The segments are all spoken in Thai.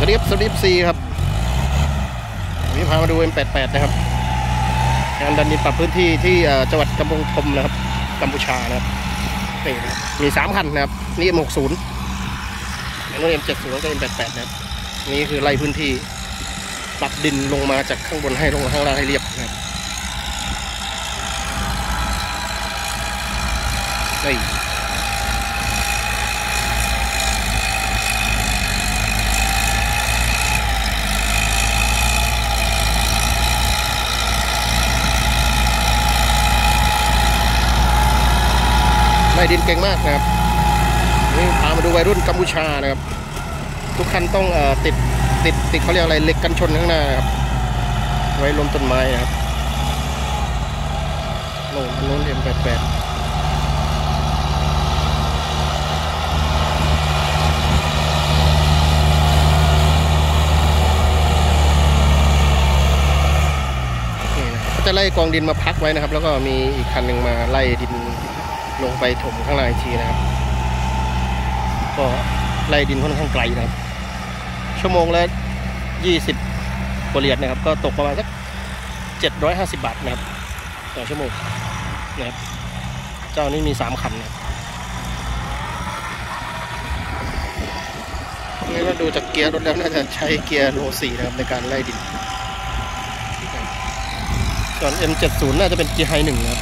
สวัสดีครับสวัสดีซีครับวันนี้พามาดู M88 นะครับงานดันดินปรับพื้นที่ที่จังหวัดกำปงธมนะครับกัมพูชานะครับนี่มีสามคันนะครับ นี่ M60 แล้วก็ M70 แล้วก็ M88 นะครับนี่คือไล่พื้นที่ปรับดินลงมาจากข้างบนให้ลงข้างล่างให้เรียบนะครับ ล่ดินเก่งมากนะครับนี่พามาดูวัยรุ่นกัมพูชานะครับ ทุกคันต้องอติดติดติดเขาเรียกอะไรเหล็กกันชนข้างหน้านะครับ ไว้ล้มต้นไม้นะครับโน่นโน้นเอ็มแปดแปดนี่นะเขาจะไล่กองดินมาพักไว้นะครับ แล้วก็มีอีกคันหนึ่งมาไล่ดิน ลงไปถมข้างล่างอีกทีนะครับ ก็ไล่ดินค่อนข้างไกลนะครับ ชั่วโมงละยี่สิบกว่าเหรียญนะครับ ก็ตกประมาณสักเจ็ดร้อยห้าสิบบาทนะครับต่อชั่วโมงนะครับ เจ้านี้มีสามคันนะครับนี่ก็ดูจากเกียร์รถแล้วน่าจะใช้เกียร์โลสี่นะครับในการไล่ดิน ส่วน M70 น่าจะเป็นเกียร์ไฮหนึ่งนะครับ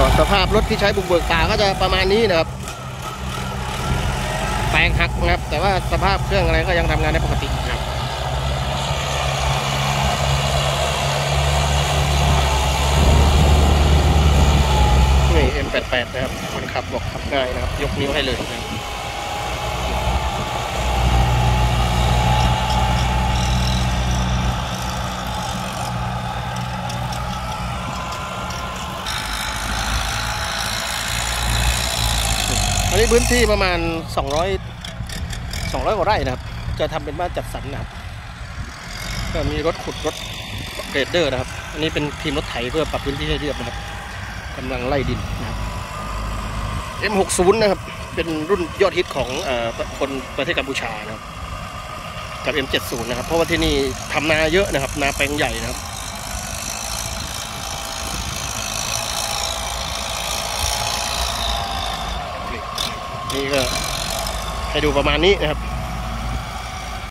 ก็สภาพรถที่ใช้บุกเบิกตาก็จะประมาณนี้นะครับ แปลงหักนะครับ แต่ว่าสภาพเครื่องอะไรก็ยังทำงานได้ปกติครับนี่ M88 นะครับคนขับบอกขับง่ายนะครับ ยกนิ้วให้เลยนะครับ นนี้พื้นที่ประมาณ 200 200กว่าไร่นะครับ จะทำเป็นบ้านจัดสรรนะครับก็มีรถขุดรถเกรดเดอร์นะครับ อันนี้เป็นทีมรถไถเพื่อปรับพื้นที่ให้เรียบนะครับกำลังไล่ดินนะครับ M60 นะครับ เป็นรุ่นยอดฮิตของออคนประเทศกัมพูชานะครับ กับ M70 นะครับ เพราะว่าที่นี่ทำนาเยอะนะครับ นาแปลงใหญ่นะครับ นี่ก็ให้ดูประมาณนี้นะครับ